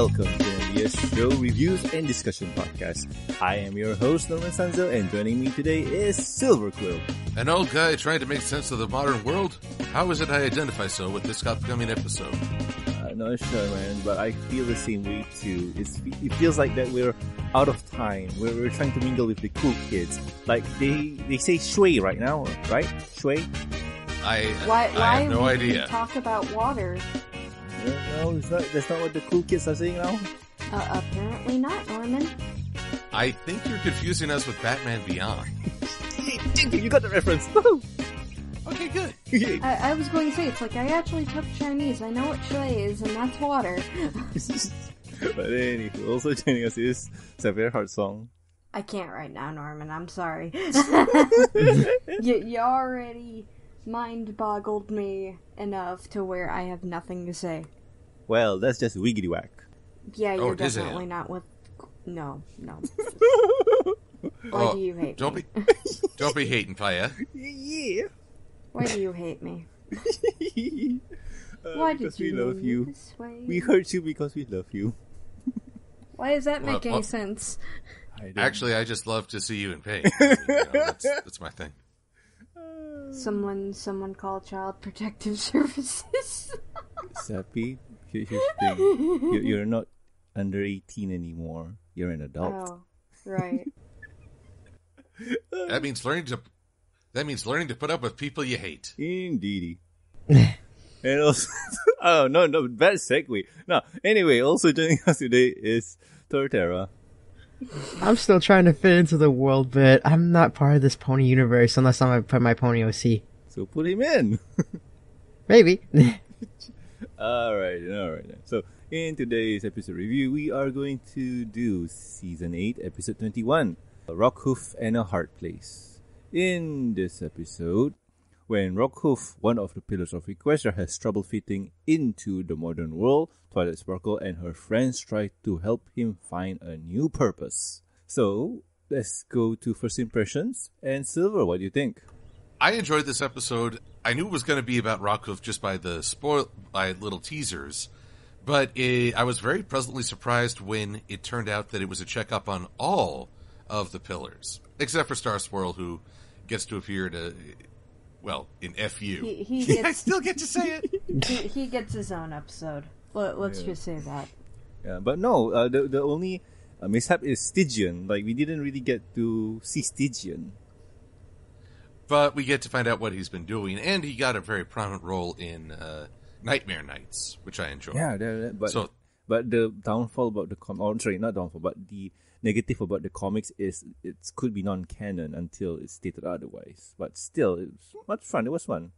welcome to MBS Show Reviews and Discussion Podcast. I am your host, Norman Sanzo, and joining me today is Silver Quill. An old guy trying to make sense of the modern world? How is it I identify so with this upcoming episode? Uh, not sure, man, but I feel the same way too. It's, it feels like that we're out of time. We're, we're trying to mingle with the cool kids. Like they they say shui right now, right? Shui? I, Why? I why have no idea. talk about water? No, it's not, that's not what the cool kids are saying now. Uh, apparently not, Norman. I think you're confusing us with Batman Beyond. you got the reference. Okay, good. I, I was going to say it's like I actually took Chinese. I know what shui is, and that's water. but anyway, also joining us is Sapphire Heart Song. I can't right now, Norman. I'm sorry. you, you already mind boggled me enough to where I have nothing to say. Well, that's just wiggity whack. Yeah, Oh, you're it is a- definitely not with. No, no. Why Oh, do you hate don't me? be, don't be hating, Paya. Yeah. Why do you hate me? Uh, Why did because you we love you. this way? We hurt you because we love you. Why does that Well, make any well- sense? I Actually, I just love to see you in pain. You know, that's, that's my thing. Someone, someone call Child Protective Services. Sappy, here- here's the thing. You- You're not under 18 anymore. You're an adult. oh, right. That means learning to. That means learning to put up with people you hate. Indeedy. and also, oh no, no, bad segue. No, anyway, also joining us today is Torterra. I'm still trying to fit into the world, but I'm not part of this pony universe unless I'm put my pony OC. So put him in. Maybe. All right, all right. So in today's episode review, we are going to do season eight, episode twenty-one, Rockhoof and a hard Place. In this episode, when Rockhoof, one of the pillars of Equestria, has trouble fitting into the modern world, Twilight Sparkle and her friends try to help him find a new purpose. So let's go to first impressions. And Silver, what do you think? I enjoyed this episode. I knew it was going to be about Rockhoof just by the spoil by little teasers, but it, I was very pleasantly surprised when it turned out that it was a checkup on all of the pillars, except for Star Swirl, who gets to appear to, well, in FU. He, he I still get to say it. he, he gets his own episode. Let, let's Yeah. just say that. Yeah, but no, uh, the the only uh, mishap is Stygian. Like we didn't really get to see Stygian. But we get to find out what he's been doing, and he got a very prominent role in uh, Nightmare Nights, which I enjoyed. Yeah, that, that- but So- but the downfall about the com oh, sorry, not downfall, but the negative about the comics is it could be non-canon until it's stated otherwise. But still, it was much fun. It was fun.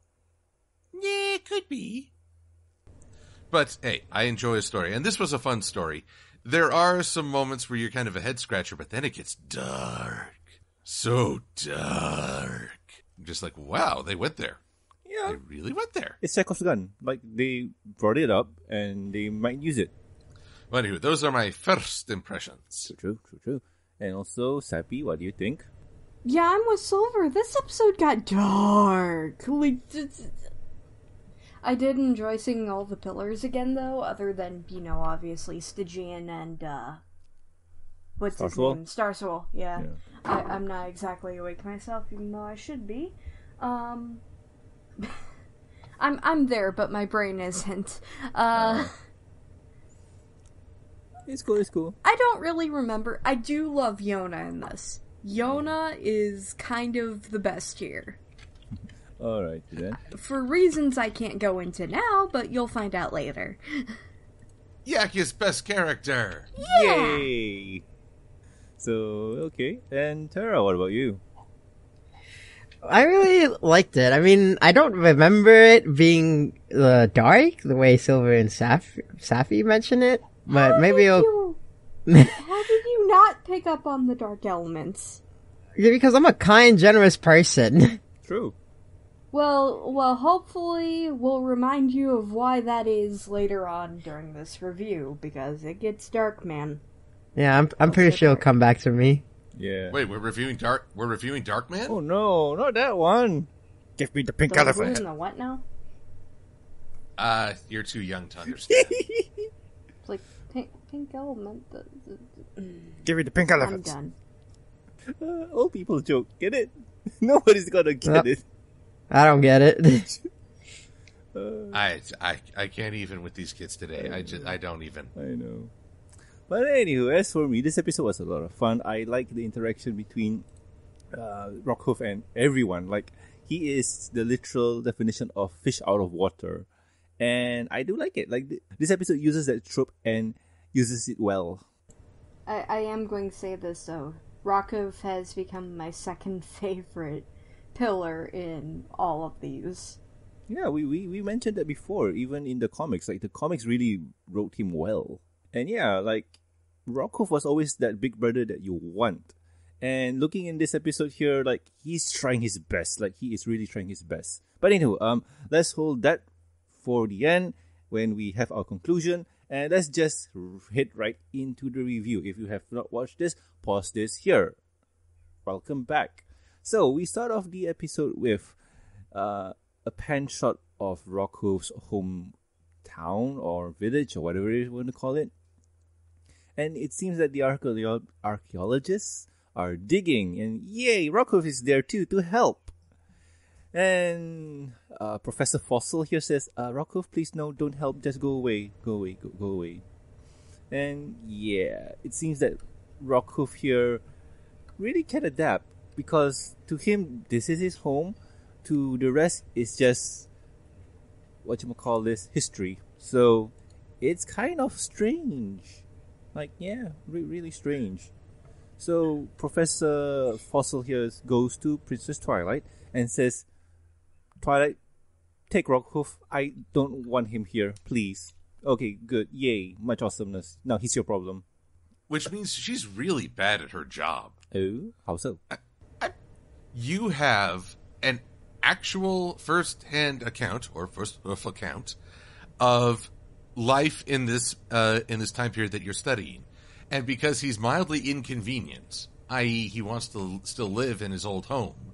Yeah, it could be. But hey, I enjoy a story, and this was a fun story. There are some moments where you're kind of a head scratcher, but then it gets dark. So dark. I'm just like, wow, they went there. Yeah, They really went there. it's Chekhov's gun. Like they brought it up and they might use it. Well, anyway, those are my first impressions. True, true, true, true. And also, Sappy, what do you think? Yeah, I'm with Silver. This episode got dark. Like, I did enjoy seeing all the pillars again, though. Other than you know, obviously Stygian and uh, what's his Starswirl? name? Starswirl. Yeah. Yeah. I, I'm not exactly awake myself, even though I should be. Um, I'm I'm there, but my brain isn't. Uh, It's cool. It's cool. I don't really remember. I do love Yona in this. Yona is kind of the best here. All right, then. For reasons I can't go into now, but you'll find out later. Yaki's best character. Yay! So okay, and Tara, what about you? I really liked it. I mean, I don't remember it being uh, dark the way Silver and Saf- Safi mentioned it, but How maybe did it'll. you, how did you not pick up on the dark elements? because I'm a kind, generous person. True. Well, well, hopefully we'll remind you of why that is later on during this review because it gets dark, man. yeah, I'm, I'm pretty sure it'll come back to me. Yeah. Wait, we're reviewing Dark. We're reviewing Darkman. Oh no, not that one. Give me the pink The elephant. blue and the what now? Uh, you're too young to understand. It's like pink, pink element. The, the, the- Give me the pink I'm elephants. done. Uh, old people joke. Get it? Nobody's gonna get Yep. it. I don't get it. I, I I can't even with these kids today. I just I don't even. I know. But anywho, as for me, this episode was a lot of fun. I like the interaction between uh, Rockhoof and everyone. Like, he is the literal definition of fish out of water. And I do like it. Like, th- this episode uses that trope and uses it well. I, I am going to say this though. Rockhoof has become my second favorite pillar in all of these. Yeah, we, we, we mentioned that before, even in the comics. Like, the comics really wrote him well. And yeah, like, Rockhoof was always that big brother that you want. And looking in this episode here, like, he's trying his best. Like, he is really trying his best. But anyway, um, let's hold that for the end when we have our conclusion. And let's just hit right into the review. If you have not watched this, pause this here. Welcome back. So, we start off the episode with uh, a pan shot of Rockhoof's hometown or village or whatever you want to call it. And it seems that the archaeo- archaeologists are digging, and yay, Rockhoof is there too to help. And uh, Professor Fossil here says, uh, Rockhoof, please no, don't help, just go away, go away, go, go away. And yeah, it seems that Rockhoof here really can adapt because to him, this is his home. To the rest, it's just what you call this history. So it's kind of strange. Like, yeah, re- really strange. So Professor Fossil here goes to Princess Twilight and says, Twilight, take Rockhoof. I don't want him here, please. Okay, good. Yay, much awesomeness. Now he's your problem. Which means she's really bad at her job. Oh, how so? You have an actual first-hand account or first-hoof account of life in this uh, in this time period that you're studying, and because he's mildly inconvenient, i.e., he wants to still live in his old home,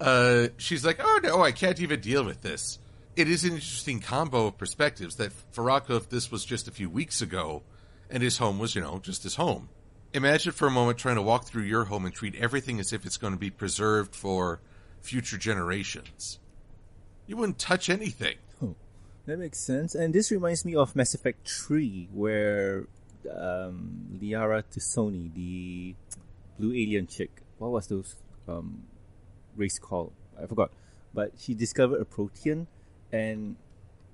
uh, she's like, "Oh no, I can't even deal with this." It is an interesting combo of perspectives that for Rockhoof, this was just a few weeks ago, and his home was, you know, just his home. Imagine for a moment trying to walk through your home and treat everything as if it's going to be preserved for future generations. You wouldn't touch anything. Oh, that makes sense. And this reminds me of Mass Effect 3, where um, Liara T'Soni, the blue alien chick, what was those um, race called? I forgot. But she discovered a Prothean, and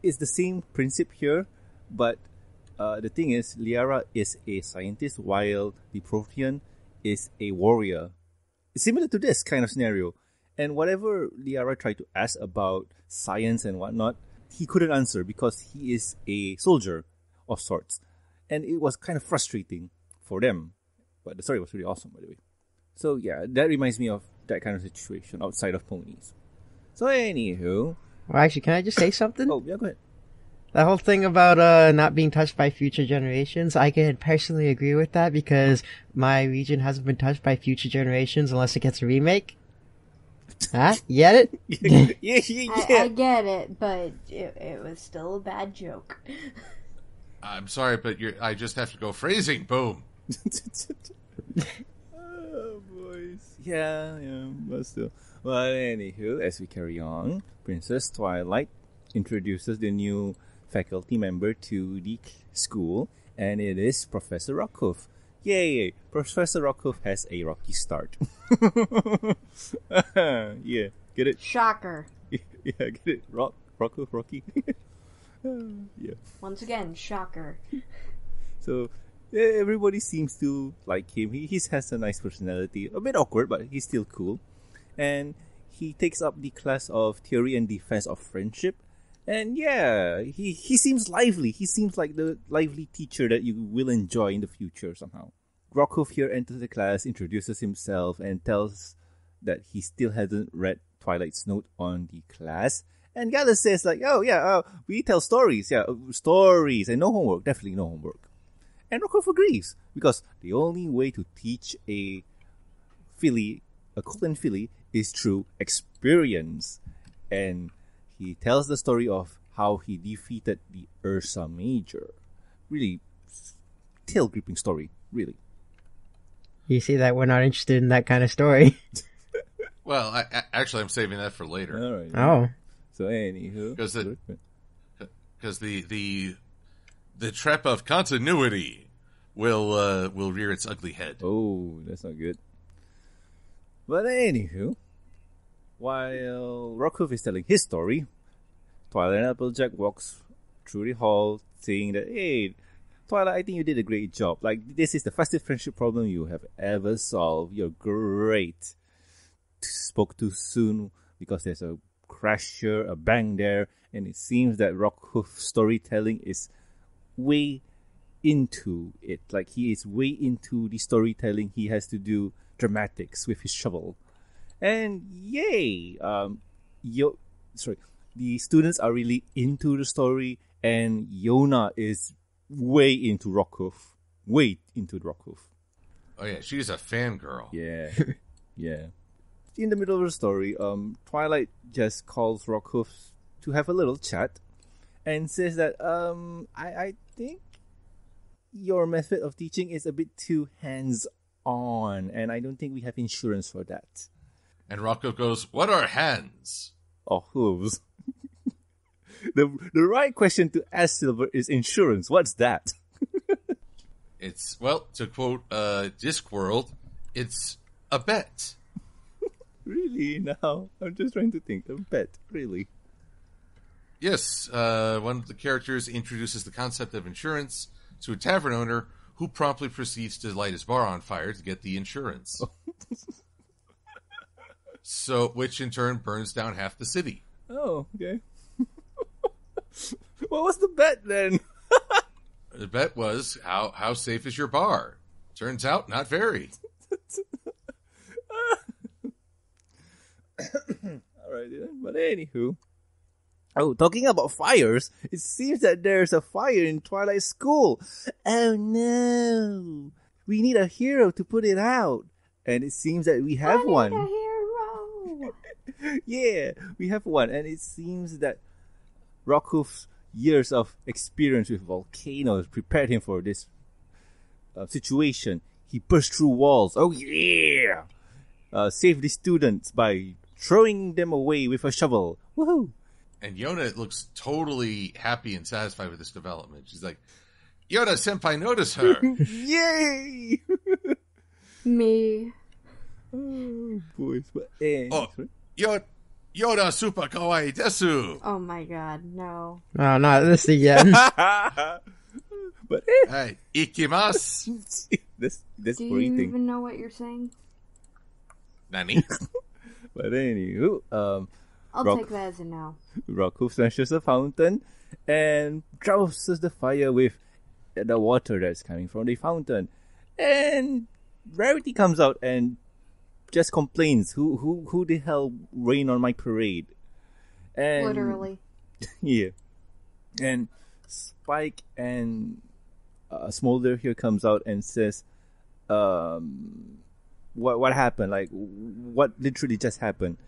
it's the same principle here, but uh, the thing is, Liara is a scientist while the Prothean is a warrior. It's Similar to this kind of scenario. And whatever Liara tried to ask about science and whatnot, he couldn't answer because he is a soldier of sorts. And it was kind of frustrating for them. But the story was really awesome, by the way. So yeah, that reminds me of that kind of situation outside of ponies. So anywho, well, actually, can I just say something? oh yeah, go ahead. That whole thing about uh not being touched by future generations, I can personally agree with that because my region hasn't been touched by future generations unless it gets a remake. Huh? You get it? yeah, yeah, yeah. I, I get it, but it, it was still a bad joke. I'm sorry, but you're, I just have to go phrasing. Boom. oh, boys. Yeah, yeah, but still. But anywho, as we carry on, Princess Twilight introduces the new faculty member to the school, and it is Professor Rockhoof. Yay! Professor Rockhoof has a rocky start. yeah, get it? Shocker. yeah, get it? Rock, Rockhoof, Rocky. yeah. Once again, shocker. So everybody seems to like him. He, he has a nice personality. A bit awkward, but he's still cool. And he takes up the class of theory and defense of friendship. And yeah, he, he seems lively. He seems like the lively teacher that you will enjoy in the future somehow. Rockhoof here enters the class, introduces himself, and tells that he still hasn't read Twilight's note on the class. And Gallus says like, oh yeah, uh, we tell stories, yeah, uh, stories, and no homework, definitely no homework. And Rockhoof agrees because the only way to teach a filly, a golden filly, is through experience. And he tells the story of how he defeated the Ursa Major. Really tail gripping story, really. You see that we're not interested in that kind of story. Well, I, I, actually, I'm saving that for later All right. Oh. So, anywho. 'Cause it- because the the the trap of continuity will uh, will rear its ugly head. Oh, that's not good. But anywho, while Rockhoof is telling his story, Twilight and Applejack walks through the hall saying that, hey, Twilight, I think you did a great job. Like, this is the fastest friendship problem you have ever solved. You're great. Spoke too soon because there's a crash here, a bang there, and it seems that Rockhoof storytelling is way into it. Like he is way into the storytelling. He has to do dramatics with his shovel, and yay! Um, yo, sorry, the students are really into the story, and Yona is way into Rockhoof, way into Rockhoof. Oh yeah, she's a fangirl. Yeah, yeah. In the middle of the story, um, Twilight just calls Rockhoof to have a little chat, and says that um, I I think your method of teaching is a bit too hands on, and I don't think we have insurance for that. And Rocco goes, "What are hands?" Or hooves. the the right question to ask Silver is insurance. What's that? It's well, to quote uh, Discworld, it's a bet. Really? Now I'm just trying to think. A bet, really? Yes, uh, one of the characters introduces the concept of insurance to a tavern owner who promptly proceeds to light his bar on fire to get the insurance. Oh. so, which in turn burns down half the city. Oh, okay. what was the bet then? The bet was how how safe is your bar? Turns out not very. All right. But anywho, oh, talking about fires, it seems that there's a fire in Twilight School. Oh no, we need a hero to put it out, and it seems that we have I need one. a hero. yeah, we have one, and it seems that Rockhoof's years of experience with volcanoes prepared him for this uh, situation. He burst through walls. Oh yeah! Uh, saved the students by throwing them away with a shovel. Woohoo! And Yona looks totally happy and satisfied with this development. She's like, Yoda senpai, notice her. Yay! Me. oh, boys, but eh, Oh. Yoda, Yoda super kawaii desu. Oh my god, no. Oh, not this again. but eh, Hey, ikimasu. this this Do you eating. even know what you're saying? Nani? But anywho, um, I'll Rock- take that as a no. Rocco smashes the fountain and douses the fire with the water that's coming from the fountain. And Rarity comes out and just complains, "Who who who the hell rain on my parade?" And Literally. yeah. And Spike and uh, Smolder here comes out and says, um, what what happened? Like, what literally just happened?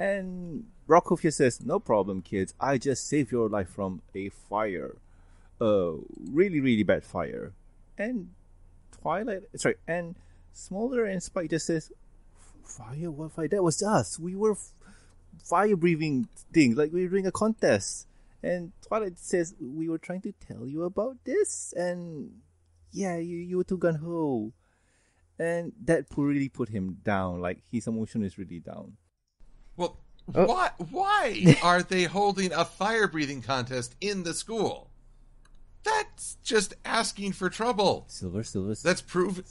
And Rockhoof here says, no problem, kids. I just saved your life from a fire. A really, really bad fire. And Twilight, sorry, and Smolder and Spike just says, fire? What fire? That was us. We were fire breathing things. Like we were doing a contest. And Twilight says, we were trying to tell you about this. And yeah, you, you were too gun ho. And that really put him down. Like his emotion is really down. Well, Oh. why why are they holding a fire breathing contest in the school? That's just asking for trouble. Silver, silver, That's prove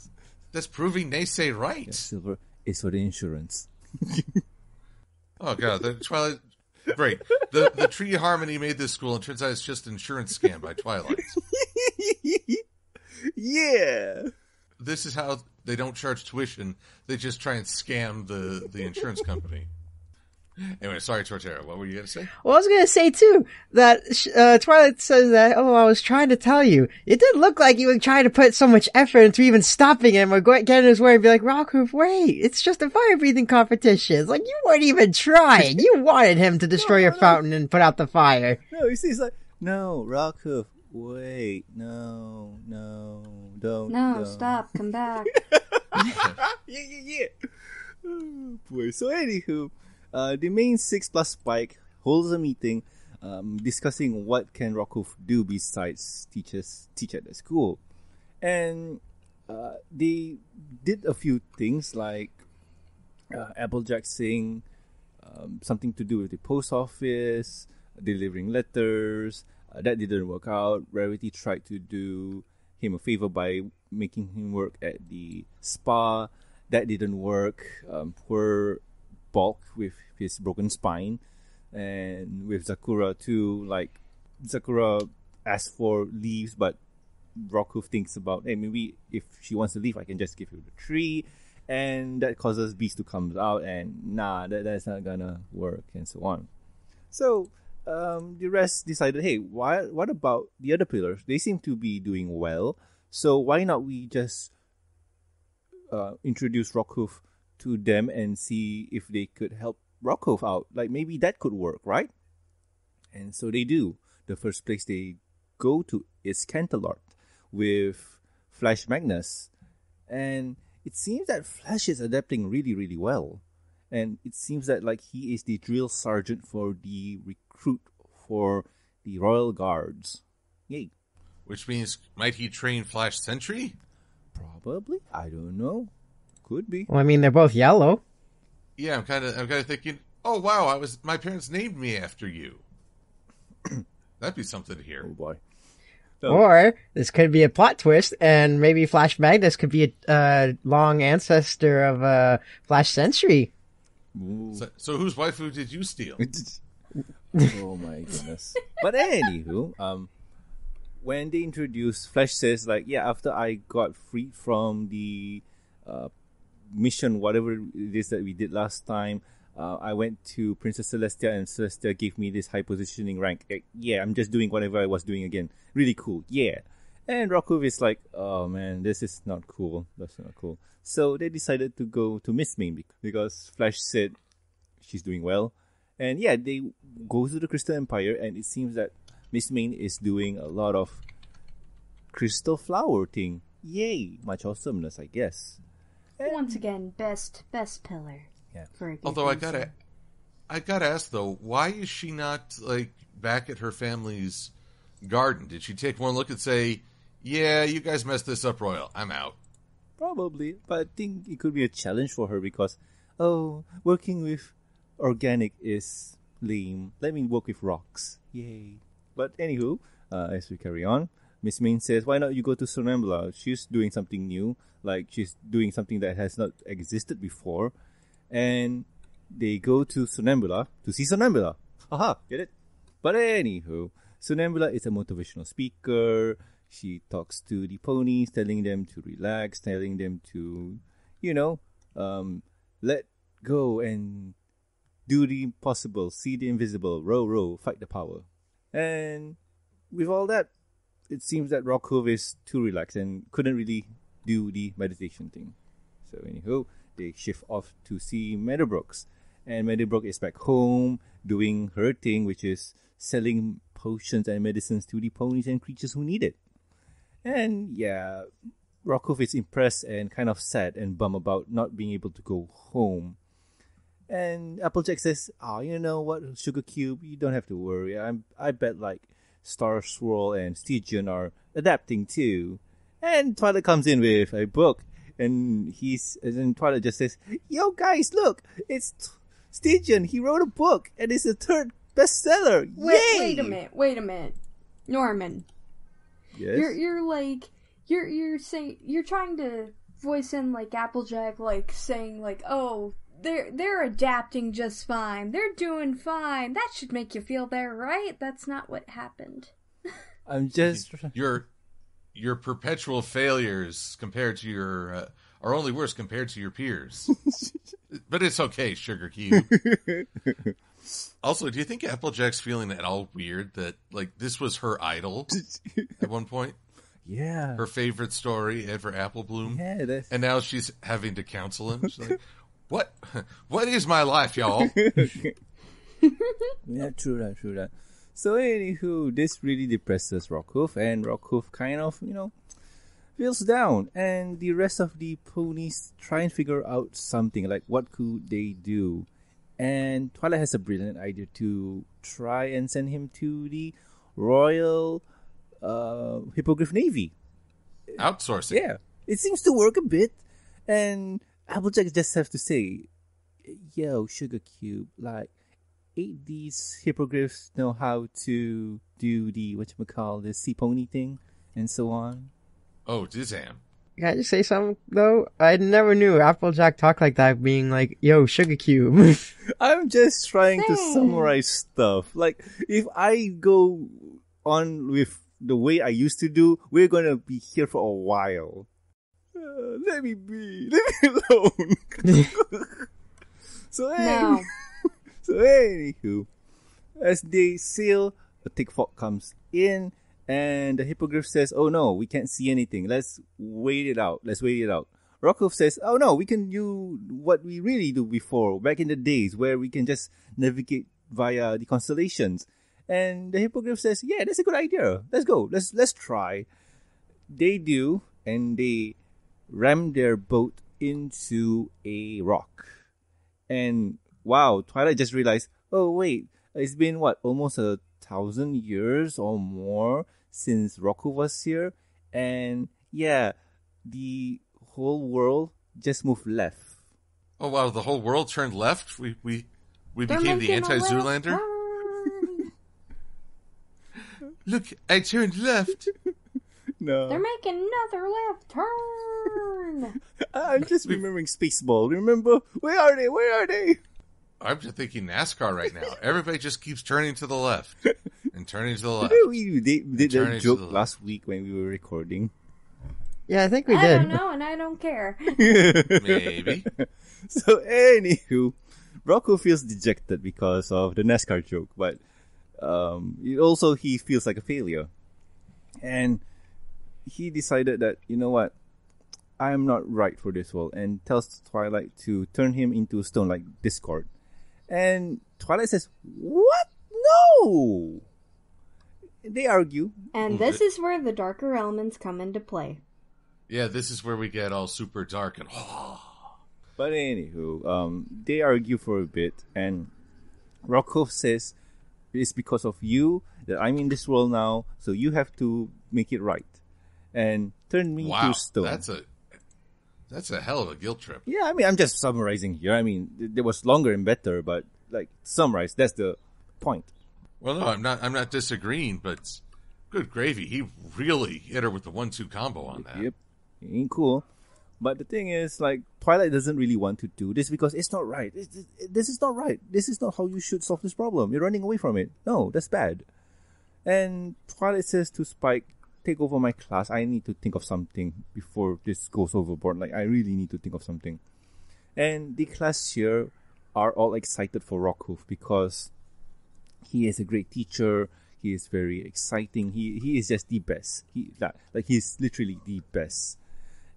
that's proving they say right. yeah, silver is for the insurance. Oh god, the Twilight Great. The the Tree Harmony made this school and turns out it's just an insurance scam by Twilight. yeah. This is how they don't charge tuition. They just try and scam the, the insurance company. Anyway, sorry, Torterra. What were you going to say? Well, I was gonna say too that uh, Twilight says that. Oh, I was trying to tell you. It didn't look like you were trying to put so much effort into even stopping him or going, getting his way and be like, Rockhoof, wait, it's just a fire breathing competition. It's like you weren't even trying. You wanted him to destroy your fountain and put out the fire. No, you see, it's like, no, Rockhoof, wait, no, no, don't. No, don't. stop. Come back. yeah, yeah, yeah. Oh, boy. So, anywho, uh, the main six plus Spike holds a meeting, um, discussing what can Rockhoof do besides teachers teach at the school, and uh, they did a few things like uh, Applejack saying um, something to do with the post office, delivering letters. Uh, that didn't work out. Rarity tried to do him a favor by making him work at the spa. That didn't work. Um, poor Bulk with his broken spine, and with Zecora too. Like Zecora asks for leaves, but Rockhoof thinks about, hey, maybe if she wants to leave, I can just give her the tree, and that causes Beast to come out, and nah, that, that's not gonna work, and so on. So um, the rest decided, hey, why? What about the other pillars? They seem to be doing well, so why not we just uh, introduce Rockhoof to them and see if they could help Rockhoof out? Like maybe that could work, right? And so they do. The first place they go to is Canterlot with Flash Magnus, and it seems that Flash is adapting really, really well. And it seems that like he is the drill sergeant for the recruit for the Royal Guards. Yay. Which means, might he train Flash Sentry? Probably. I don't know. Could be. Well, I mean, they're both yellow. Yeah, I'm kind of, I'm kind of thinking. Oh wow, I was, my parents named me after you. That'd be something to Oh hear. boy. So- Or this could be a plot twist, and maybe Flash Magnus could be a uh, long ancestor of uh, Flash Sentry. So, so whose waifu did you steal? oh my goodness. But anywho, um, when they introduced Flash says like, yeah, after I got freed from the uh, mission, whatever it is that we did last time, uh, I went to Princess Celestia and Celestia gave me this high positioning rank. Eh, yeah, I'm just doing whatever I was doing again. Really cool. Yeah. And Rockhoof is like, oh man, this is not cool. That's not cool. So they decided to go to Miss bec- because Flash said she's doing well. And yeah, they go to the Crystal Empire, and it seems that Mistmane is doing a lot of crystal flower thing. Yay! Much awesomeness, I guess. Once again, best best pillar. Yeah. For a good Although I gotta, I gotta ask though, why is she not like back at her family's garden? Did she take one look and say, "Yeah, you guys messed this up, Royal. I'm out." Probably, but I think it could be a challenge for her because, oh, working with organic is lame. Let me work with rocks. Yay. But anywho, uh, as we carry on, Mistmane says, why not you go to Somnambula? She's doing something new, like she's doing something that has not existed before. And they go to Somnambula to see Somnambula. Haha, get it? But anywho, Somnambula is a motivational speaker. She talks to the ponies, telling them to relax, telling them to, you know, um, let go and do the impossible, see the invisible, row, row, fight the power. And with all that, it seems that Rockhoof is too relaxed and couldn't really do the meditation thing. So, anywho, they shift off to see Meadowbrooks. And Meadowbrook is back home doing her thing, which is selling potions and medicines to the ponies and creatures who need it. And yeah, Rockhoof is impressed and kind of sad and bummed about not being able to go home. And Applejack says, "Ah, you know what, Sugar Cube, you don't have to worry. I'm, I bet like Star Swirl and Stygian are adapting too." And Twilight comes in with a book, and he's and Twilight just says, "Yo, guys, look, it's T- Stygian. He wrote a book, and it's the third bestseller. Wait, Yay!" wait a minute. Wait a minute. Norman, Yes. you're you're like you're you're saying you're trying to voice in like Applejack, like saying like, oh, they're they're adapting just fine. They're doing fine. That should make you feel better, right? That's not what happened. I'm just Your your perpetual failures compared to your uh, are only worse compared to your peers. but it's okay, Sugar Cube. also, do you think Applejack's feeling at all weird that like this was her idol at one point, yeah. her favorite story ever, Apple Bloom, Yeah, that's and now she's having to counsel him. She's like, "What? What is my life, y'all?" yeah, true that, true that. So anywho, this really depresses Rockhoof, and Rockhoof kind of, you know, feels down, and the rest of the ponies try and figure out something like what could they do. And Twilight has a brilliant idea to try and send him to the Royal uh, Hippogriff Navy. Outsourcing. Yeah, it seems to work a bit. And Applejack just have to say, "Yo, Sugar Cube, like, ain't these hippogriffs know how to do the what you call the sea pony thing and so on?" Oh, Dizam. Can I just say something though? I never knew Applejack talked like that, being like, "Yo, sugar cube." I'm just trying to summarize stuff. Like, if I go on with the way I used to do, we're gonna be here for a while. Let me be. let me alone. so, hey. No. So anywho, as they sail, a thick fog comes in, and the hippogriff says, "Oh no, we can't see anything. Let's wait it out. Let's wait it out." Rockhoof says, "Oh no, we can do what we really do before, back in the days where we can just navigate via the constellations." And the hippogriff says, "Yeah, that's a good idea. Let's go. Let's let's try." They do, and they ram their boat into a rock. And wow, Twilight just realized, oh wait, it's been what, almost a thousand years or more since Roku was here? And yeah, the whole world just moved left. Oh wow, the whole world turned left. We we we They're became the making a left anti-Zoolander. Look, I turned left. No. They're making another left turn. I'm just remembering Spaceball. Remember? Where are they? Where are they? I'm just thinking NASCAR right now. Everybody just keeps turning to the left and turning to the left. Did We did, did that joke last week when we were recording. yeah, I think we I did. don't know, and I don't care. Maybe. So, anywho, Rocco feels dejected because of the NASCAR joke, but um, also he feels like a failure, and he decided that you know what, I am not right for this world, and tells Twilight to turn him into stone like Discord, and Twilight says, "What? No." They argue. And this is where the darker elements come into play. Yeah, this is where we get all super dark and But anywho, um, they argue for a bit, and Rocco says it's because of you that I'm in this world now, so you have to make it right, and turn me wow, to stone. that's a that's a hell of a guilt trip. Yeah, I mean, I'm just summarizing here. I mean, it was longer and better, but like summarize. That's the point. Well, no, I'm not. I'm not disagreeing, but good gravy, he really hit her with the one-two combo on that. Yep, ain't cool. But the thing is, like, Twilight doesn't really want to do this because it's not right. It's, it- this is not right. This is not how you should solve this problem. You're running away from it. No, that's bad. And Twilight says to Spike, take over my class. I need to think of something before this goes overboard. Like, I really need to think of something. And the class here are all excited for Rockhoof because he is a great teacher. He is very exciting. He he is just the best. He like, he's literally the best.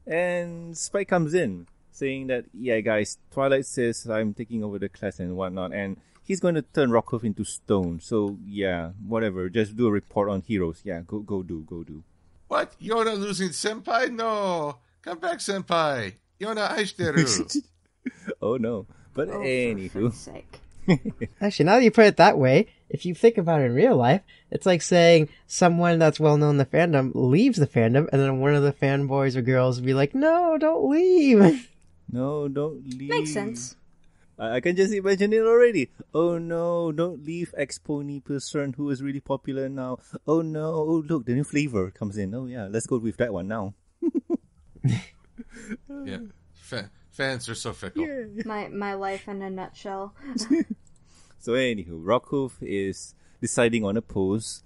And Spike comes in saying that yeah guys, Twilight says I'm taking over the class and whatnot, and he's going to turn Rockhoof into stone. So yeah, whatever. Just do a report on heroes. Yeah, go go do go do. What? Yona losing senpai? No, come back, senpai. Yona aishiteru. oh no. But Oh, anywho, frick's sake. Actually, now that you put it that way, if you think about it in real life, it's like saying someone that's well known in the fandom leaves the fandom, and then one of the fanboys or girls would be like, "No, don't leave." no, don't leave. Makes sense. I I can just imagine it already. Oh no, don't leave ex pony person who is really popular now. Oh no, oh look, the new flavor comes in. Oh yeah, let's go with that one now. yeah, Fa- fans are so fickle. My my life in a nutshell. So anywho, Rockhoof is deciding on a pose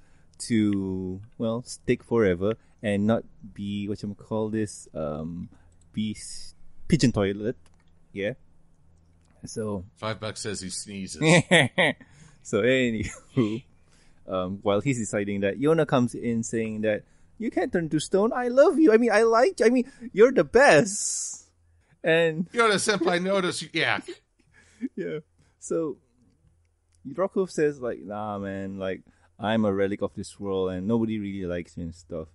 to well stick forever and not be what you call this um be s- pigeon toilet. Yeah. So Five bucks says he sneezes. so anywho, um, while he's deciding that, Yona comes in saying that you can't turn to stone. I love you. I mean, I like. you. I mean, you're the best. And Yona senpai notice. Yeah, yeah, so Rockhoof says like, nah, man, like I'm a relic of this world, and nobody really likes me and stuff.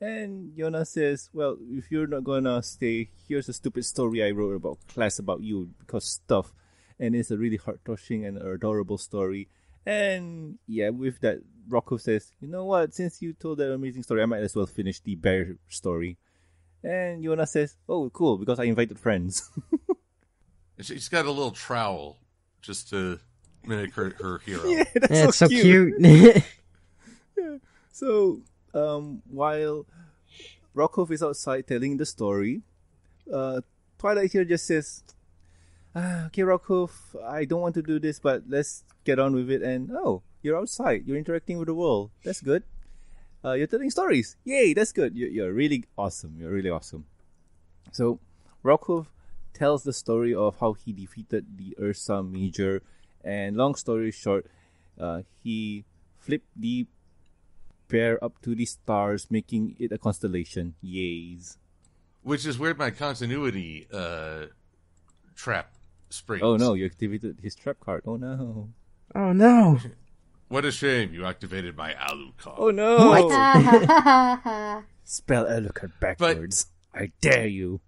And Yona says, Well, if you're not gonna stay, here's a stupid story I wrote about class about you because stuff. And it's a really heart touching and adorable story. And yeah, with that, Rocco says, You know what? Since you told that amazing story, I might as well finish the bear story. And Yona says, Oh, cool, because I invited friends. She's got a little trowel just to mimic her, her hero. yeah, that's Yeah, it's so cute. cute. So, um, while Rockhoof is outside telling the story, uh, Twilight here just says, ah, "Okay, Rockhoof, I don't want to do this, but let's get on with it." And oh, you're outside. You're interacting with the world. That's good. Uh, you're telling stories. Yay, that's good. You're, you're really awesome. You're really awesome. So, Rockhoof tells the story of how he defeated the Ursa Major, and long story short, uh, he flipped the bear up to the stars, making it a constellation. Yays. Which is where my continuity uh, trap springs. Oh no, you activated his trap card. Oh no. oh no. What a shame you activated my Alucard. Oh no. Spell Alucard backwards. I dare you.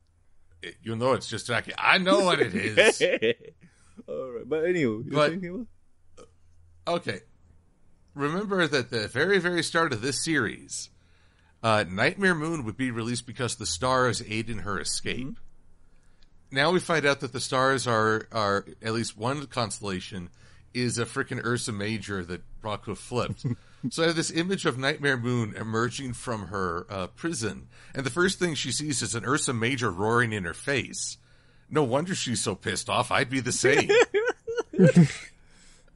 It- you know it's just like I know what it is. Alright, but anyway, But- okay. Remember that the very, very start of this series, uh, Nightmare Moon would be released because the stars aid in her escape. Now we find out that the stars are are at least one constellation is a freaking Ursa Major that Rocco flipped. so I have this image of Nightmare Moon emerging from her uh, prison, and the first thing she sees is an Ursa Major roaring in her face. No wonder she's so pissed off. I'd be the same.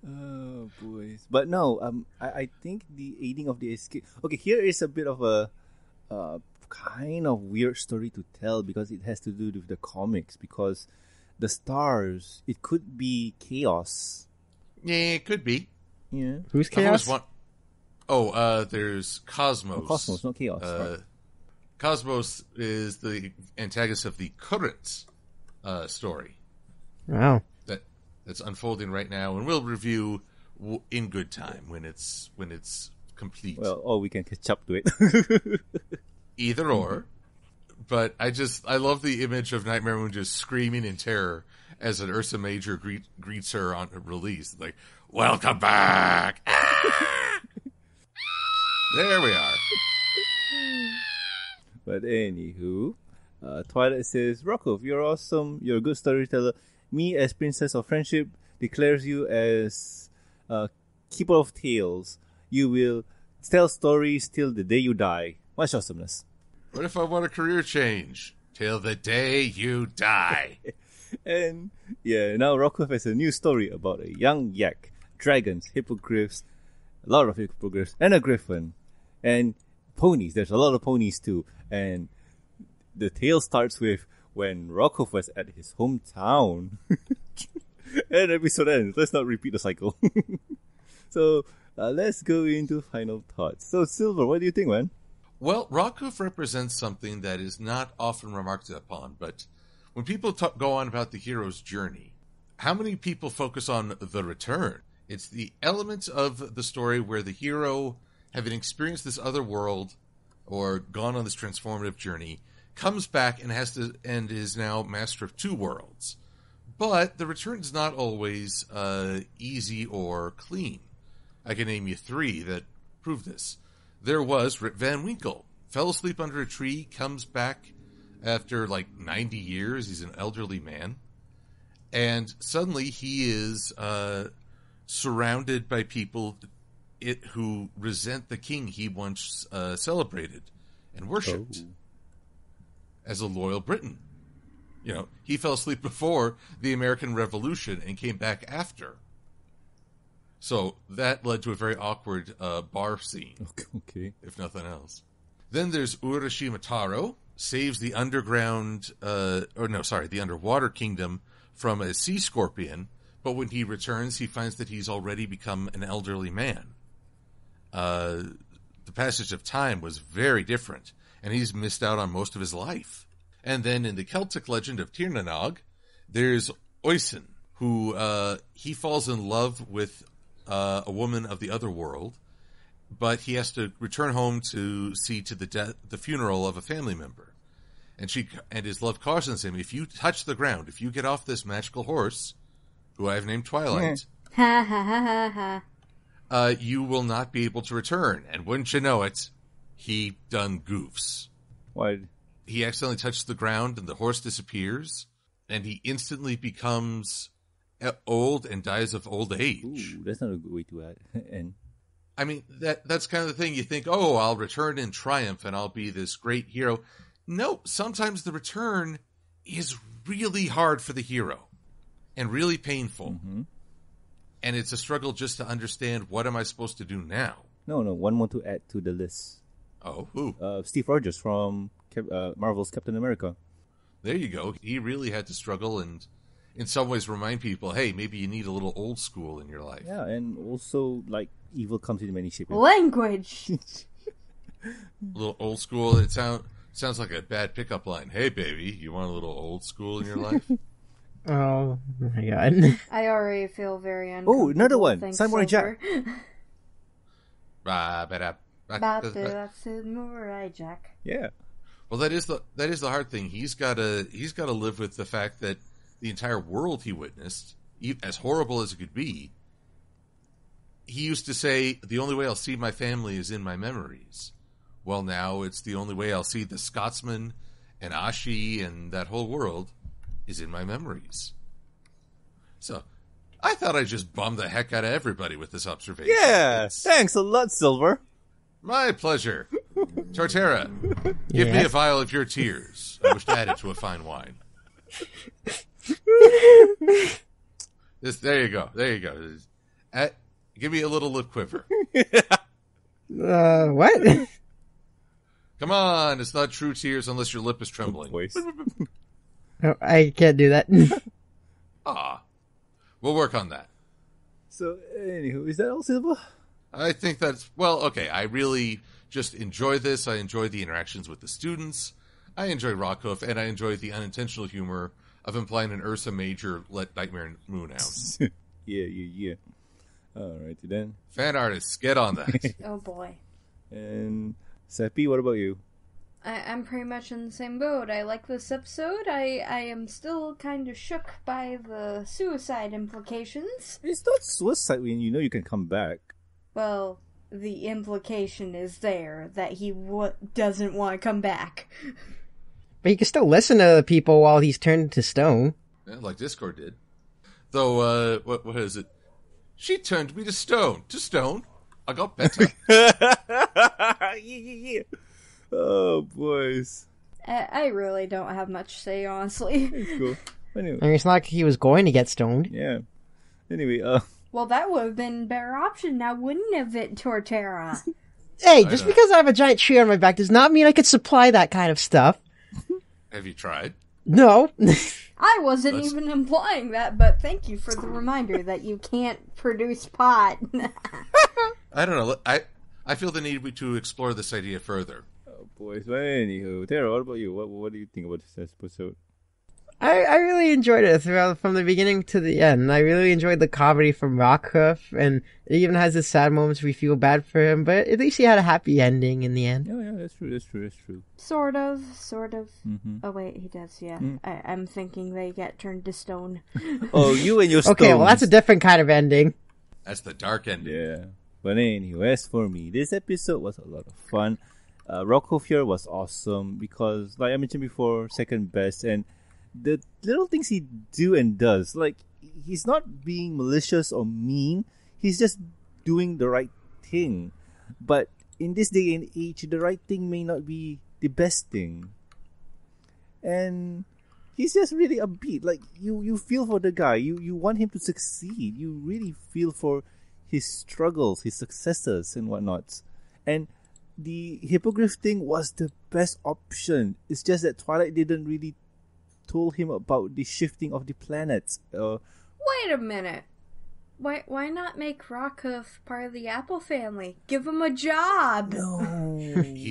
Oh boys, but no. Um, I, I think the aiding of the escape. Okay, here is a bit of a, uh, kind of weird story to tell because it has to do with the comics. Because the stars, it could be chaos. yeah, it could be. Yeah, Who's I've chaos? want- Oh, uh, there's Cosmos. Oh, Cosmos, not chaos. Uh, Cosmos is the antagonist of the current uh, story Wow. That that's unfolding right now, and we'll review w- in good time when it's when it's complete. well, oh, we can catch up to it. Either or. But I just I love the image of Nightmare Moon just screaming in terror as an Ursa Major greet, greets her on release, like "Welcome back!" Ah! there we are. But anywho, uh, Twilight says, Rocco, you're awesome. You're a good storyteller. Me, as Princess of Friendship, declares you as uh, Keeper of Tales. You will tell stories till the day you die. Much awesomeness. What if I want a career change? Till the day you die. And yeah, now Rocco has a new story about a young yak, dragons, hippogriffs, a lot of hippogriffs, and a griffin, and ponies. There's a lot of ponies too. And the tale starts with when Rocco was at his hometown. and episode ends. Let's not repeat the cycle. so uh, let's go into final thoughts. So Silver, what do you think, man? Well, Rockhoof represents something that is not often remarked upon, but when people talk, go on about the hero's journey, how many people focus on the return? It's the element of the story where the hero, having experienced this other world or gone on this transformative journey, comes back and has to and is now master of two worlds. But the return is not always uh, easy or clean. I can name you three that prove this. There was Rip Van Winkle. Fell asleep under a tree, comes back after like 90 years. He's an elderly man. And suddenly he is uh, surrounded by people it, who resent the king he once uh, celebrated and worshipped as a loyal Briton. You know, he fell asleep before the American Revolution and came back after. So that led to a very awkward uh, bar scene, Okay. if nothing else. Then there's Urashima Taro, saves the underground, uh, or no, sorry, the underwater kingdom from a sea scorpion, but when he returns, he finds that he's already become an elderly man. Uh, the passage of time was very different, and he's missed out on most of his life. And then in the Celtic legend of Tirnanog, there's Oisin, who uh, he falls in love with uh, a woman of the other world, but he has to return home to see to the death, the funeral of a family member. And she and his love cautions him: if you touch the ground, if you get off this magical horse, who I have named Twilight, Ha ha ha ha ha. uh, you will not be able to return. And wouldn't you know it, he done goofs. Why? He accidentally touches the ground, and the horse disappears, and he instantly becomes old and dies of old age. Ooh, that's not a good way to add. And I mean, that that's kind of the thing. You think, oh, I'll return in triumph and I'll be this great hero. No, sometimes the return is really hard for the hero and really painful. Mm-hmm. And it's a struggle just to understand what am I supposed to do now? no, no, one more to add to the list. Oh, who? Uh, Steve Rogers from Cap- uh, Marvel's Captain America. There you go. He really had to struggle and in some ways remind people, hey, maybe you need a little old school in your life. Yeah, and also like evil comes in many shapes. Language. A little old school. It sound sounds like a bad pickup line. Hey baby, you want a little old school in your life? Oh my god. I already feel very uncomfortable. Oh, another one. thanks, Samurai Silver. Bah, bah, bah, bah, About bah, the bah. that's Samurai Jack. Yeah. Well, that is the that is the hard thing. He's got to he's got to live with the fact that the entire world he witnessed, as horrible as it could be, he used to say, "The only way I'll see my family is in my memories." Well, now it's the only way I'll see the Scotsman and Ashi and that whole world is in my memories. So, I thought I'd just bum the heck out of everybody with this observation. Yeah. It's- Thanks a lot, Silver. My pleasure. Torterra, give me a vial of your tears. I wish to add it to a fine wine. this, there you go. There you go. This- uh, give me a little lip quiver. Uh, what? Come on, it's not true tears unless your lip is trembling. Voice. Oh, I can't do that. Ah, we'll work on that. so, anywho, is that all, Silver? I think that's well. Okay, I really just enjoy this. I enjoy the interactions with the students. I enjoy Rockhoof, and I enjoy the unintentional humor of implying an Ursa Major let Nightmare Moon out. Yeah, yeah, yeah. Alrighty then. Fan artists, get on that. Oh boy. And Seppi, what about you? I, I'm pretty much in the same boat. I like this episode. I, I am still kind of shook by the suicide implications. It's not suicide when you know you can come back. Well, the implication is there that he w- doesn't want to come back. but he can still listen to the people while he's turned to stone. Yeah, like Discord did. Though, uh, what what is it? She turned me to stone. To stone. I got better. yeah, yeah, yeah. Oh, boys. I, I really don't have much to say, honestly. It's cool. Anyway, I mean, it's not like he was going to get stoned. yeah. Anyway, uh, well, that would have been a better option now, wouldn't have it, Torterra? Hey, just know. because I have a giant tree on my back does not mean I could supply that kind of stuff. Have you tried? No. I wasn't Let's- even implying that, but thank you for the reminder that you can't produce pot. I don't know. I I feel the need to explore this idea further. oh, boys. But anywho, Tara, what about you? What What do you think about this episode? I, I really enjoyed it throughout from the beginning to the end. I really enjoyed the comedy from Rockhoof, and it even has the sad moments where we feel bad for him, but at least he had a happy ending in the end. Yeah, yeah, that's true. That's true. That's true. sort of, sort of. Mm-hmm. Oh wait, he does. Yeah, Mm. I, I'm thinking they get turned to stone. Oh, you and your stones. Okay, well that's a different kind of ending. That's the dark ending. Yeah. But anyway, as for me, this episode was a lot of fun. Uh, Rockhoof here was awesome because, like I mentioned before, second best, and the little things he do and does, like he's not being malicious or mean. He's just doing the right thing. But in this day and age, the right thing may not be the best thing. And he's just really upbeat. Like you, you feel for the guy. You you want him to succeed. You really feel for his struggles, his successes, and whatnot. And the hippogriff thing was the best option. It's just that Twilight didn't really told him about the shifting of the planets. Uh, Wait a minute. Why why not make Rockhoof part of the Apple family? Give him a job. no. He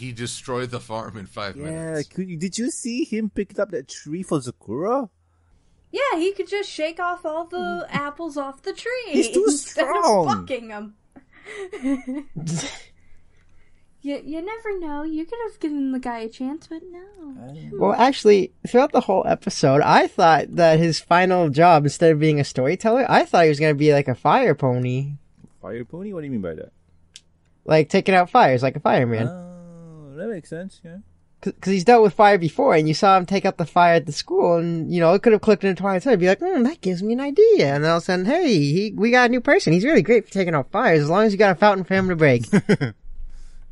he destroyed the farm in five yeah, minutes. could you, did you see him pick up that tree for Zecora? Yeah, he could just shake off all the apples off the tree He's too instead strong. of fucking them. you you never know. You could have given the guy a chance, but no. Well, actually, throughout the whole episode, I thought that his final job, instead of being a storyteller, I thought he was going to be like a fire pony. Fire pony? What do you mean by that? Like taking out fires, like a fireman. Oh, that makes sense. Yeah. Because he's dealt with fire before, and you saw him take out the fire at the school, and, you know, it could have clicked into Twilight's head. Be like, hmm, that gives me an idea. And then all of a sudden, hey, he, we got a new person. He's really great for taking out fires, as long as you got a fountain for him to break.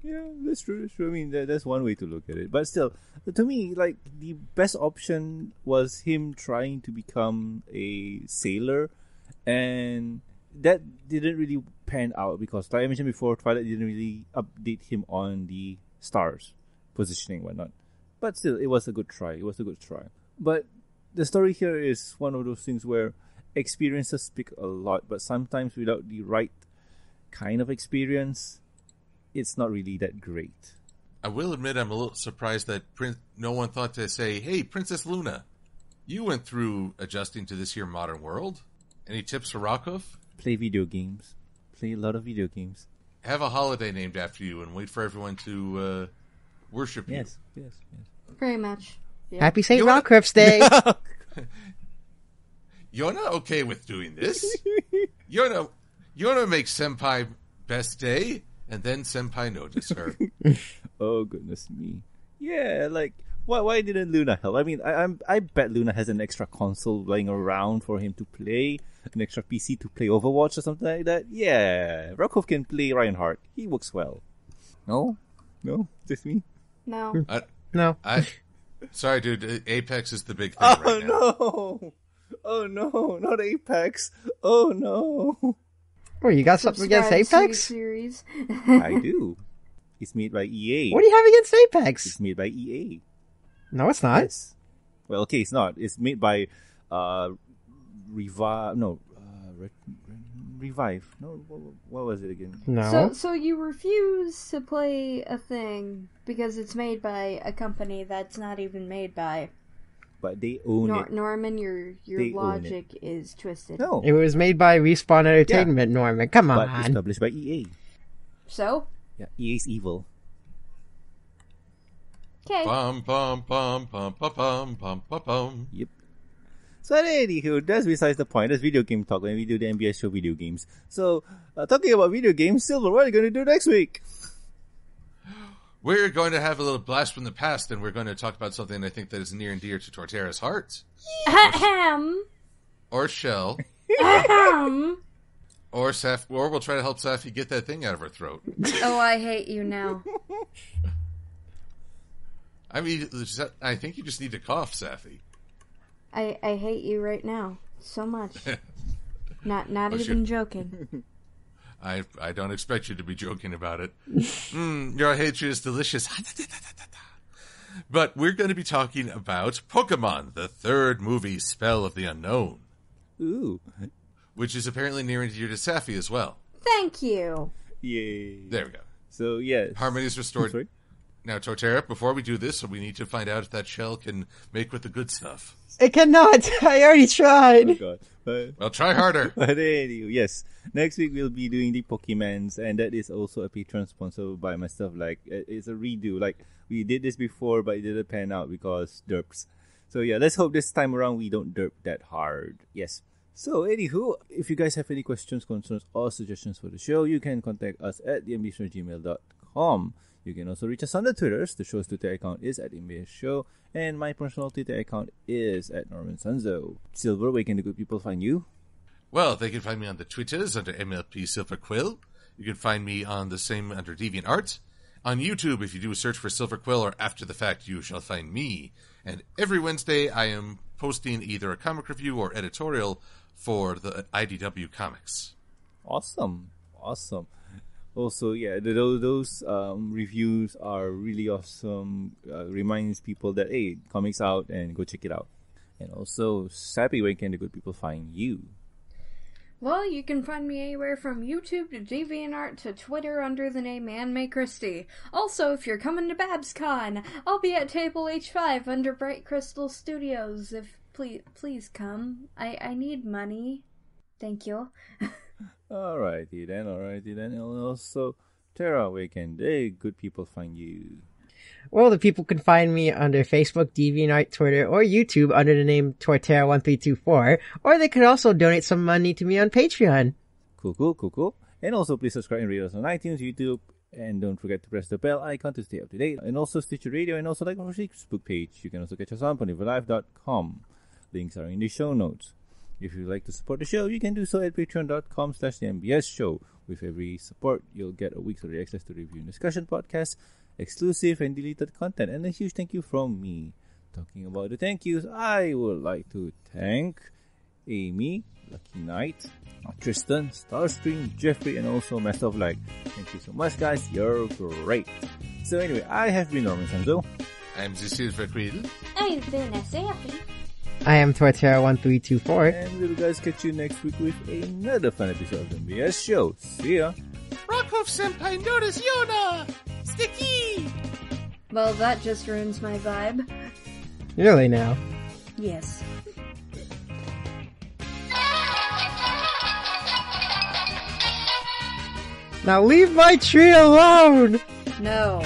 Yeah, that's true. That's true. I mean, that, that's one way to look at it. But still, to me, like the best option was him trying to become a sailor, and that didn't really pan out because, like I mentioned before, Twilight didn't really update him on the stars positioning, whatnot. But still, it was a good try. It was a good try. But the story here is one of those things where experiences speak a lot, but sometimes without the right kind of experience, it's not really that great. I will admit I'm a little surprised that Prin- no one thought to say, "Hey, Princess Luna, you went through adjusting to this here modern world. Any tips for Rockhoof? Play video games. Play a lot of video games. Have a holiday named after you and wait for everyone to uh, worship you." Yes, yes, yes. Very much. Yeah. Happy St. You wanna- Day! You're not okay with doing this. You're not. You're gonna make Senpai best day, and then Senpai noticed her. Oh goodness me. Yeah, like why why didn't Luna help? I mean, I I'm, I bet Luna has an extra console lying around for him to play, an extra PC to play Overwatch or something like that. Yeah, Rockhoof can play Reinhardt. He works well. No, no, just me. No. I, no. I, sorry, dude. Apex is the big thing Oh right now. no! Oh no! Not Apex! Oh no! Oh, you got something against Apex? Series. I do. It's made by EA. What do you have against Apex? It's made by EA. No, it's not. Yes. Well, okay, it's not. It's made by uh, Revive. No, uh, Re- Re- Revive. No, what, what was it again? No. So, so you refuse to play a thing because it's made by a company that's not even made by But they own Nor- it. Norman. Your your They logic is twisted. No, it was made by Respawn Entertainment, Norman. Come on. but on. established by EA. So, Yeah, EA's evil. okay. Bum bum bum bum bum bum bum bum bum. Yep. So anywho, that's besides the point. That's video game talk when we do the NBA show video games. So, uh, talking about video games, Silver, what are you going to do next week? We're going to have a little blast from the past, and we're going to talk about something I think that is near and dear to Torterra's heart, Ahem. or Shell, Ahem. or Saf, or we'll try to help Safi get that thing out of her throat. oh, I hate you now. I mean, I think you just need to cough, Safi. I I hate you right now so much. Not not Oh, even shit. joking. I I don't expect you to be joking about it. mm, your hatred is delicious. but we're going to be talking about Pokemon, the third movie, Spell of the Unknown, Ooh, which is apparently near and dear to Safi as well. Thank you. yay! There we go. So yes, Harmony is restored. Sorry? Now, Torterra, before we do this, we need to find out if that shell can make with the good stuff. It cannot. I already Oh tried. God. But, Well, try harder. but anyway, yes. Next week we'll be doing the Pokemans, and that is also a Patreon sponsor by myself. Like it's a redo. Like we did this before, but it didn't pan out because derps. So yeah, let's hope this time around we don't derp that hard. Yes. So anywho, if you guys have any questions, concerns, or suggestions for the show, you can contact us at thembshow@gmail.com. You can also reach us on the Twitters. The show's Twitter account is at MBS Show, and my personal Twitter account is at Norman Sanzo. Silver, where can the good people find you? Well, they can find me on the Twitters under MLP Silver Quill. You can find me on the same under Deviant Art. On YouTube, if you do a search for Silver Quill or After the Fact, you shall find me. And every Wednesday, I am posting either a comic review or editorial for the IDW comics. Awesome, awesome. Also, yeah, th- those um, reviews are really awesome. Uh, reminds people that hey, comics out and go check it out. And also, Sappy, where can the good people find you? Well, you can find me anywhere from YouTube to DeviantArt to Twitter under the name Anime Christie. Also, if you're coming to BabsCon, I'll be at Table H5 under Bright Crystal Studios. If please, please come. I I need money. Thank you. Alrighty then, alrighty then. And also, Tara, where can they good people find you? Well, the people can find me under Facebook, DeviantArt, Twitter, or YouTube under the name Torterra1324, or they could also donate some money to me on Patreon. Cool, cool, cool, cool. And also, please subscribe and rate us on iTunes, YouTube, and don't forget to press the bell icon to stay up to date. And also, Stitcher Radio, and also like our Facebook page. You can also catch us on ponyvillelive.com. Links are in the show notes. If you'd like to support the show, you can do so at patreon.com slash the MBS show. With every support, you'll get a week's early access to review and discussion podcasts, exclusive and deleted content, and a huge thank you from me. Talking about the thank yous, I would like to thank Amy, Lucky Knight, Tristan, Starstream, Jeffrey, and also Master of Light. Thank you so much, guys. You're great. So anyway, I have been Norman Sanzo. I'm the Silver Quill. I've been Asafi. I am Torterra1324. And we'll guys catch you next week with another fun episode of the MBS show. See ya! Rockhoof Senpai notice Yona! Sticky! Well, that just ruins my vibe. Really now. Yes. Now leave my tree alone! No.